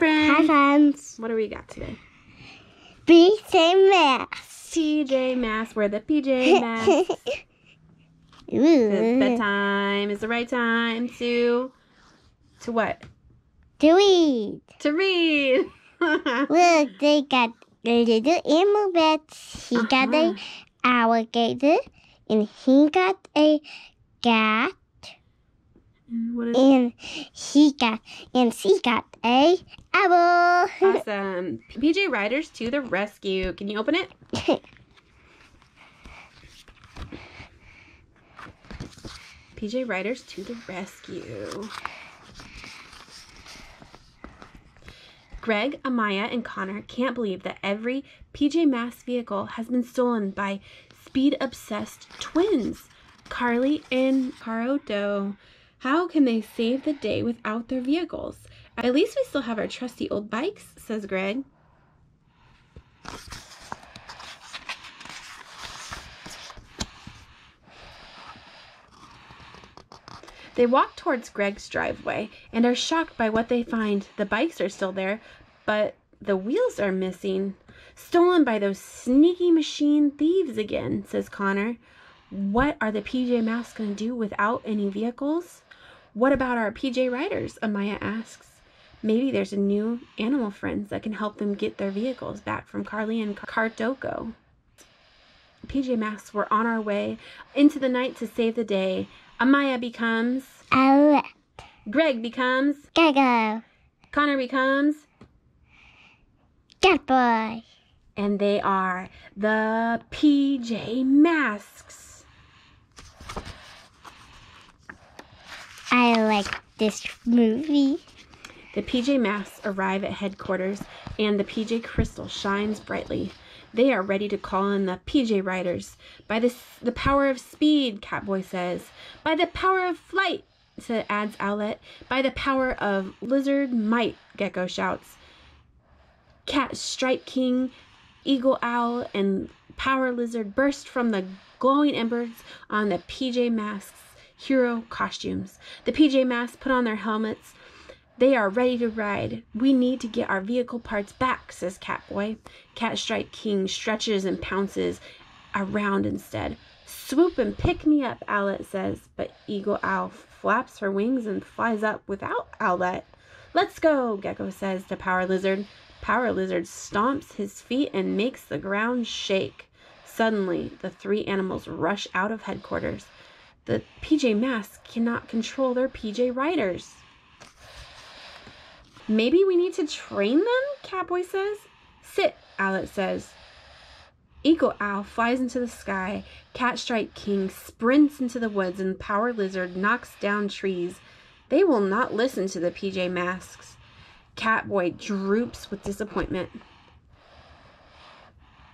friends. Hi, friends. What do we got today? PJ Masks. PJ Masks. We're the PJ Masks. It's bedtime. It's the right time to to what? To read. To read. Look, they got the little animal beds. He got a Uh-huh. alligator, and he got a cat, and he got and she got a owl. awesome? PJ Riders to the rescue. Can you open it? PJ Riders to the rescue. Greg, Amaya, and Connor can't believe that every PJ Masks vehicle has been stolen by speed obsessed twins, Carly and Caroto. How can they save the day without their vehicles? At least we still have our trusty old bikes, says Greg. They walk towards Greg's driveway and are shocked by what they find. The bikes are still there, but the wheels are missing. Stolen by those sneaky machine thieves again, says Connor. What are the PJ Masks going to do without any vehicles? What about our PJ Riders? Amaya asks. Maybe there's a new animal friends that can help them get their vehicles back from Carly and Cartoko. PJ Masks were on our way into the night to save the day. Amaya becomes. Owlette. Greg becomes. Gekko. Connor becomes. Catboy. And they are the PJ Masks. I like this movie. The PJ Masks arrive at headquarters and the PJ Crystal shines brightly. They are ready to call in the PJ Riders. By the, the power of speed, Catboy says. By the power of flight, said adds Owlette. By the power of lizard might, Gekko shouts. Cat Stripe King, Eagle Owl, and Power Lizard burst from the glowing embers on the PJ Masks hero costumes. The PJ Masks put on their helmets. They are ready to ride. We need to get our vehicle parts back, says Catboy. Cat Stripe King stretches and pounces around instead. Swoop and pick me up, Owlette says, but Eagle Owl flaps her wings and flies up without Owlette. Let's go, Gekko says to Power Lizard. Power Lizard stomps his feet and makes the ground shake. Suddenly, the three animals rush out of headquarters. The PJ Masks cannot control their PJ Riders. Maybe we need to train them, Catboy says. Sit, Owlette says. Eagle Owl flies into the sky. Cat Stripe King sprints into the woods, and Power Lizard knocks down trees. They will not listen to the PJ Masks. Catboy droops with disappointment.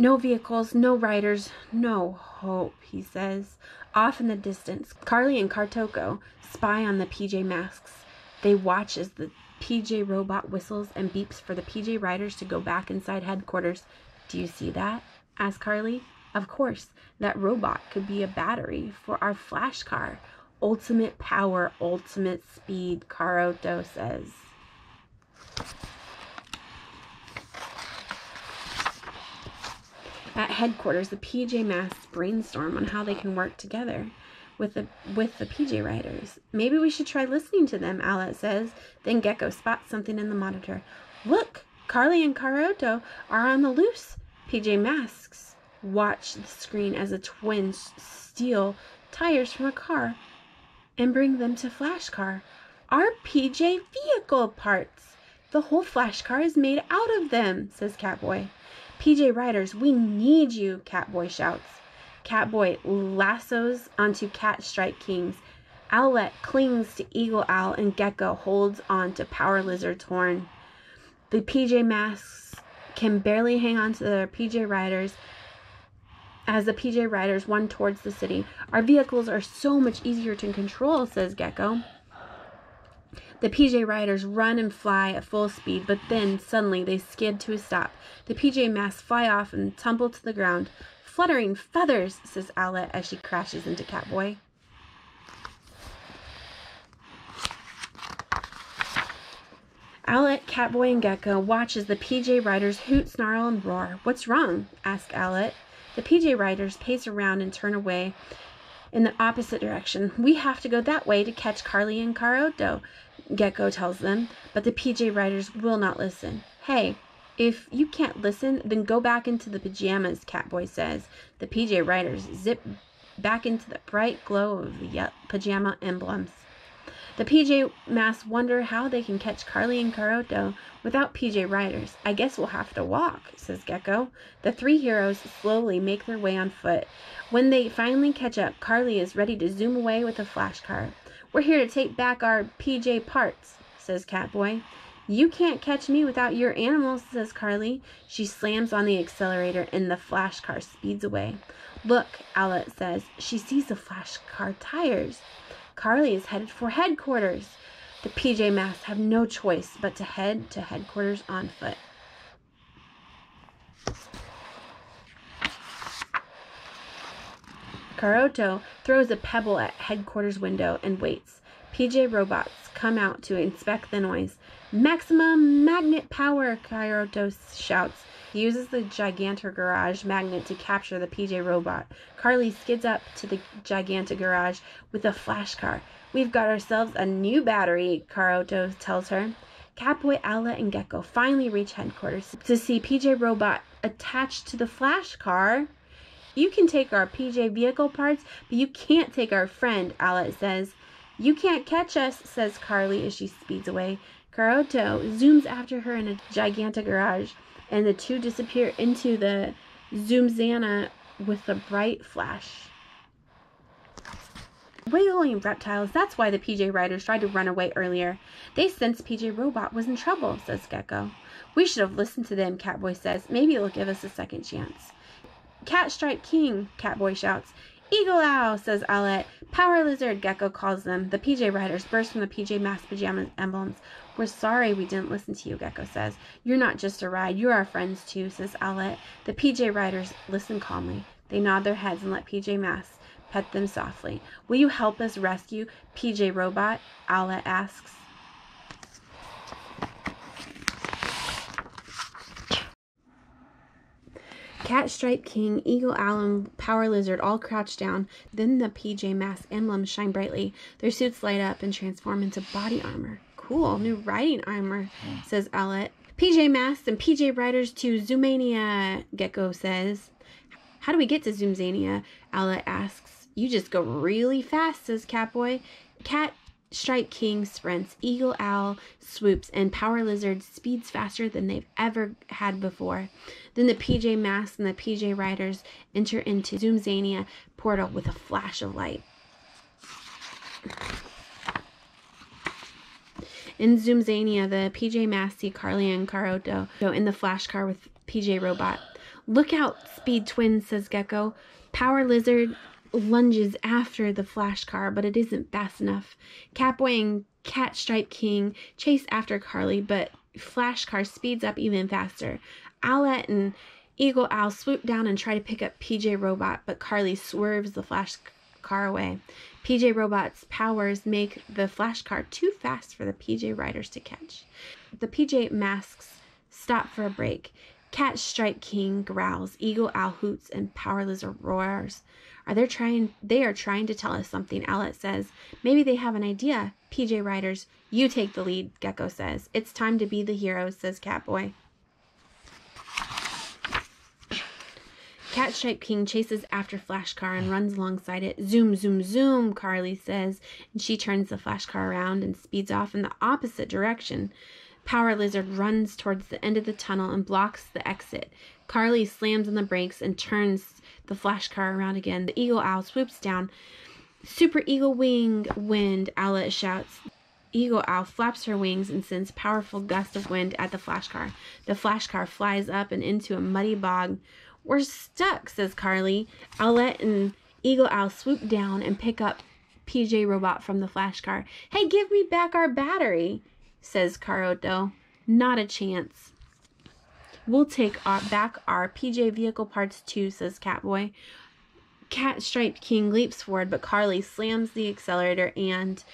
No vehicles, no riders, no hope, he says. Off in the distance, Carly and Kartoko spy on the PJ Masks. They watch as the PJ robot whistles and beeps for the PJ riders to go back inside headquarters. Do you see that? asked Carly. Of course, that robot could be a battery for our flash car. Ultimate power, ultimate speed, Karoto says. At headquarters, the PJ Masks brainstorm on how they can work together with the with the PJ Riders. Maybe we should try listening to them, Owlette says. Then Gekko spots something in the monitor. Look, Carly and Karoto are on the loose. PJ Masks watch the screen as the twins steal tires from a car and bring them to Flash Car. Our PJ vehicle parts. The whole Flash Car is made out of them, says Catboy. PJ Riders, we need you, Catboy shouts. Catboy lassos onto Cat Stripe Kings. Owlette clings to Eagle Owl, and Gekko holds on to Power Lizard's horn. The PJ Masks can barely hang on to their PJ Riders as the PJ Riders run towards the city. Our vehicles are so much easier to control, says Gecko. The PJ Riders run and fly at full speed, but then suddenly they skid to a stop. The PJ Masks fly off and tumble to the ground. Fluttering feathers, says Owlette as she crashes into Catboy. Owlette, Catboy, and Gekko watch as the PJ Riders hoot, snarl, and roar. What's wrong? asks Owlette. The PJ Riders pace around and turn away in the opposite direction. We have to go that way to catch Carly and Caroto, Gekko tells them, but the PJ Riders will not listen. Hey, if you can't listen, then go back into the pajamas, Catboy says. The PJ Riders zip back into the bright glow of the pajama emblems. The PJ Masks wonder how they can catch Carly and Caroto without PJ Riders. I guess we'll have to walk, says Gekko. The three heroes slowly make their way on foot. When they finally catch up, Carly is ready to zoom away with a flash car. We're here to take back our PJ parts, says Catboy. You can't catch me without your animals, says Carly. She slams on the accelerator and the flash car speeds away. Look, Owlette says. She sees the flash car tires. Carly is headed for headquarters. The PJ Masks have no choice but to head to headquarters on foot. Caroto throws a pebble at headquarters window and waits. PJ robots come out to inspect the noise. Maximum magnet power, Caroto shouts. He uses the Gigantor garage magnet to capture the PJ robot. Carly skids up to the Gigantor garage with a flash car. We've got ourselves a new battery, Caroto tells her. Catboy, Owlette, and Gekko finally reach headquarters to see PJ Robot attached to the flash car. You can take our PJ vehicle parts, but you can't take our friend, Owlette says. You can't catch us, says Carly as she speeds away. Caroto zooms after her in a gigantic garage, and the two disappear into the Zoomzana with a bright flash. Wiggling reptiles, that's why the PJ Riders tried to run away earlier. They sensed PJ Robot was in trouble, says Gekko. We should have listened to them, Catboy says. Maybe it'll give us a second chance. Cat Stripe King, Catboy shouts. Eagle Owl, says Owlette. Power Lizard, Gekko calls them. The PJ Riders burst from the PJ Masks pajama emblems. We're sorry we didn't listen to you, Gekko says. You're not just a ride, you're our friends too, says Owlette. The PJ Riders listen calmly. They nod their heads and let PJ Masks pet them softly. Will you help us rescue PJ Robot? Owlette asks. Cat, Stripe King, Eagle Owl, and Power Lizard all crouch down. Then the PJ Mask emblems shine brightly. Their suits light up and transform into body armor. Cool, new riding armor, says Owlette. PJ Masks and PJ Riders to Zoomania, Gekko says. How do we get to Zoomzania? Owlette asks. You just go really fast, says Catboy. Cat Stripe King sprints, Eagle Owl swoops, and Power Lizard speeds faster than they've ever had before. Then the PJ Masks and the PJ Riders enter into Zoomzania portal with a flash of light. In Zoomzania, the PJ Masks see Carly and Caroto go in the flash car with PJ Robot. Look out, Speed Twin, says Gekko. Power Lizard lunges after the flash car, but it isn't fast enough. Catboy and Cat Stripe King chase after Carly, but Flash Car speeds up even faster. Owlette and Eagle Owl swoop down and try to pick up PJ Robot, but Carly swerves the Flash Car away. PJ Robot's powers make the Flash Car too fast for the PJ Riders to catch. The PJ Masks stop for a break. Cat Stripe King growls, Eagle Owl hoots, and Power roars. Are they trying? They are trying to tell us something. Owlette says. Maybe they have an idea. PJ Riders, you take the lead. Gekko says. It's time to be the hero, Says Catboy. Cat Stripe King chases after Flash Car and runs alongside it. Zoom, zoom, zoom, Carly says, and she turns the Flash Car around and speeds off in the opposite direction. Power Lizard runs towards the end of the tunnel and blocks the exit. Carly slams on the brakes and turns the flash car around again. The eagle owl swoops down. Super eagle wing wind, Owlette shouts. Eagle Owl flaps her wings and sends powerful gusts of wind at the flash car. The flash car flies up and into a muddy bog. We're stuck, says Carly. Owlette and Eagle Owl swoop down and pick up PJ Robot from the flash car. Hey, give me back our battery, says Caroto. Not a chance. We'll take our, back our PJ vehicle parts too, says Catboy. Cat Stripe King leaps forward, but Carly slams the accelerator and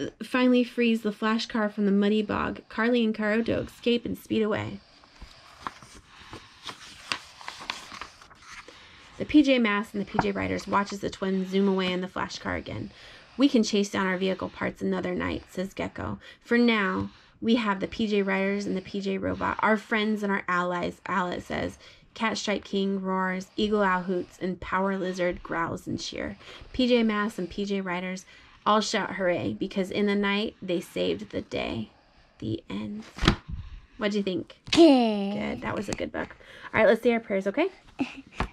uh, finally frees the flash car from the muddy bog. Carly and Caroto escape and speed away. The PJ Masks and the PJ Riders watch as the twins zoom away in the flash car again. We can chase down our vehicle parts another night, says Gekko. For now, we have the PJ Riders and the PJ Robot, our friends and our allies, Owlette says. Cat Stripe King roars, Eagle Owl hoots, and Power Lizard growls and cheer. PJ Masks and PJ Riders all shout hooray because in the night they saved the day. The end. What'd you think? Good. Good. That was a good book. All right, let's say our prayers, okay?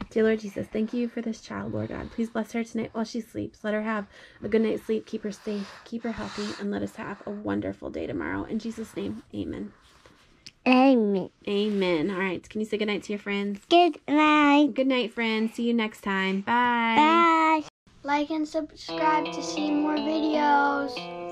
Dear Lord Jesus, thank you for this child, Lord God. Please bless her tonight while she sleeps. Let her have a good night's sleep. Keep her safe. Keep her healthy. And let us have a wonderful day tomorrow. In Jesus' name, amen. Amen. Amen. All right. Can you say good night to your friends? Good night. Good night, friends. See you next time. Bye. Bye. Like and subscribe to see more videos.